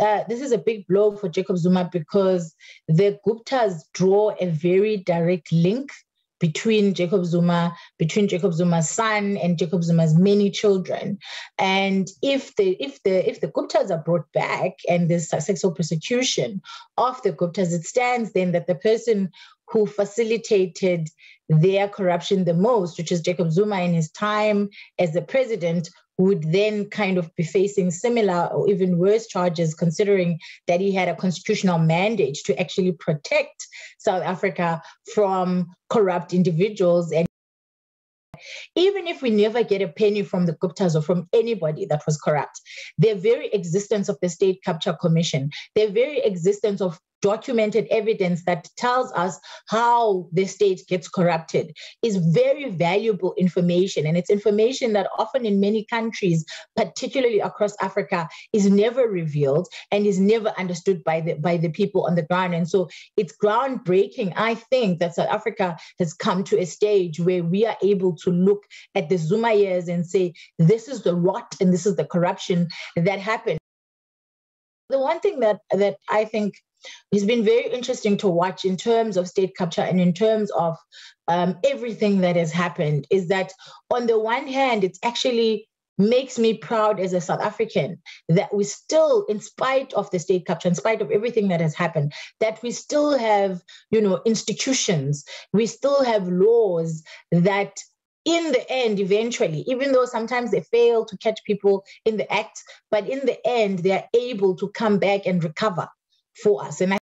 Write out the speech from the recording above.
uh, this is a big blow for Jacob Zuma because the Guptas draw a very direct link between Jacob Zuma, between Jacob Zuma's son and Jacob Zuma's many children. And if the if the if the Guptas are brought back and there's sexual persecution of the Guptas, it stands then that the person who facilitated their corruption the most, which is Jacob Zuma in his time as the president, would then kind of be facing similar or even worse charges, considering that he had a constitutional mandate to actually protect South Africa from corrupt individuals. And even if we never get a penny from the Guptas or from anybody that was corrupt, their very existence of the State Capture Commission, their very existence of documented evidence that tells us how the state gets corrupted is very valuable information. And it's information that often in many countries, particularly across Africa, is never revealed and is never understood by the by the people on the ground. And so it's groundbreaking, I think, that South Africa has come to a stage where we are able to look at the Zuma years and say, this is the rot and this is the corruption that happened. The one thing that that I think it's been very interesting to watch in terms of state capture and in terms of um, everything that has happened is that on the one hand, it's actually makes me proud as a South African that we still, in spite of the state capture, in spite of everything that has happened, that we still have, you know, institutions, we still have laws that in the end, eventually, even though sometimes they fail to catch people in the act, but in the end, they are able to come back and recover for us. And I